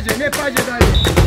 pode, me pode, Dali.